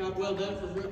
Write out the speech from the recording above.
Job well done for